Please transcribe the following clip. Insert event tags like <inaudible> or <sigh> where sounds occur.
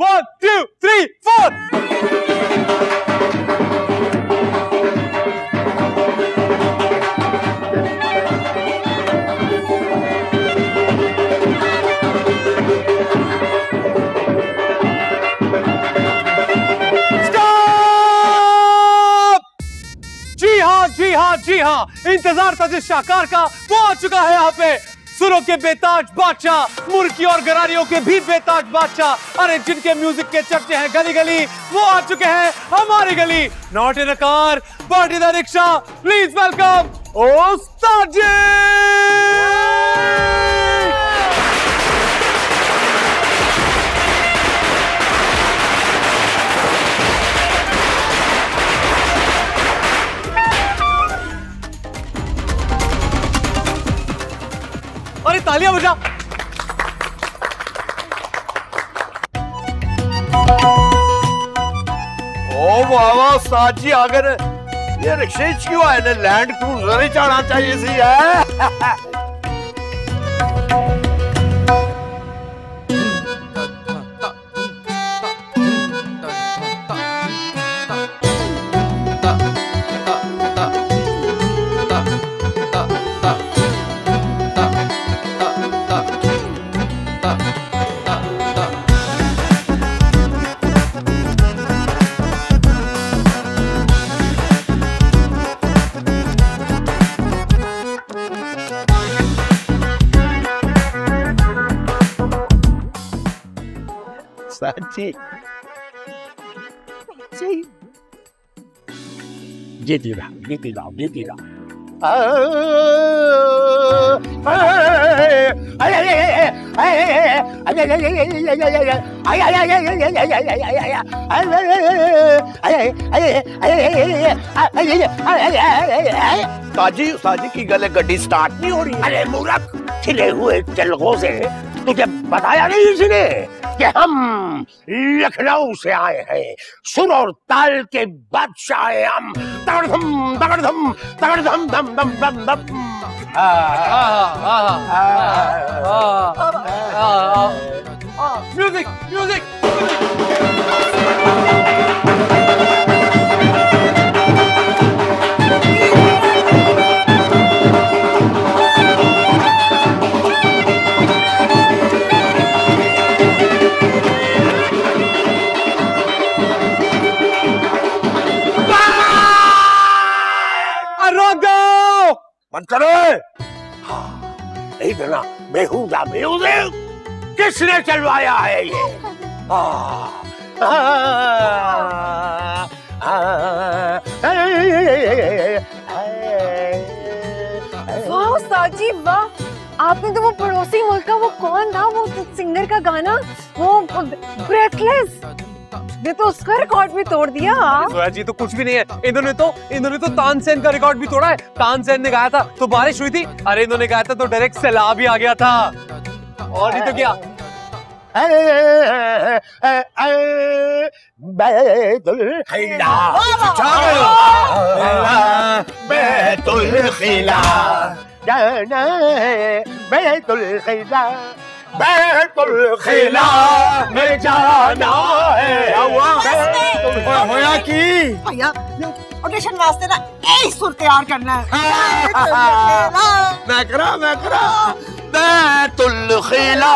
To three four stop जी हाँ जी हाँ जी हाँ। इंतज़ार था जिस शाहकार का, वो आ चुका है यहाँ पे। सुरों के बेताज बादशाह, मुर्गी और गरारियों के भी बेताज बादशाह। अरे, जिनके म्यूज़िक के चर्चे हैं गली गली वो आ चुके हैं हमारी गली। Not in a car but in rickshaw please welcome ओ जी अरे तालियाँ बजा। ओ, वाह जी अगर ये रिक्शे क्यों आए? लैंड क्रूजर ही चाहिए सी, है? <laughs> उस्ताद जी जीती रहा जीती रहा जीती रहा ताजी ताजी की गले गड्डी स्टार्ट नहीं हो रही अरे मूर्ख खिले हुए तिलकों से तुझे बताया नहीं इसने कि हम लखनऊ से आए हैं सुर और ताल के बादशाह हैं हम तगड़धम तगड़धम तगड़धम धम धम धम धम म्यूज़िक म्यूज़िक दो मत करो इतना बेहुदा म्यूज़िक किसने चलवाया है ये? आ, आ, आ, आ, वाह उस्ताद जी वाह। आपने तो वो पड़ोसी मुल्क का वो कौन था? वो सिंगर का गाना? वो ब्रेथलेस ने तो उसका रिकॉर्ड भी तोड़ दिया। जोया जी तो कुछ भी नहीं है। इन्होंने तो इन्होंने तो तानसेन का रिकॉर्ड भी तोड़ा है। तानसेन ने गाया था तो बारिश हुई थी। अरे इन्होंने गाया था तो डायरेक्ट सैलाब ही आ गया था। और नहीं तो क्या? बैतुल खिला। बैतुल खिला। जाना बैतुल खिला। बैतुल खिला में जाना है। होया की? भैया ऑडिशन वास्ते ना ए सुर तैयार करना है। मैं करा मैं करा। बैतुल खिला।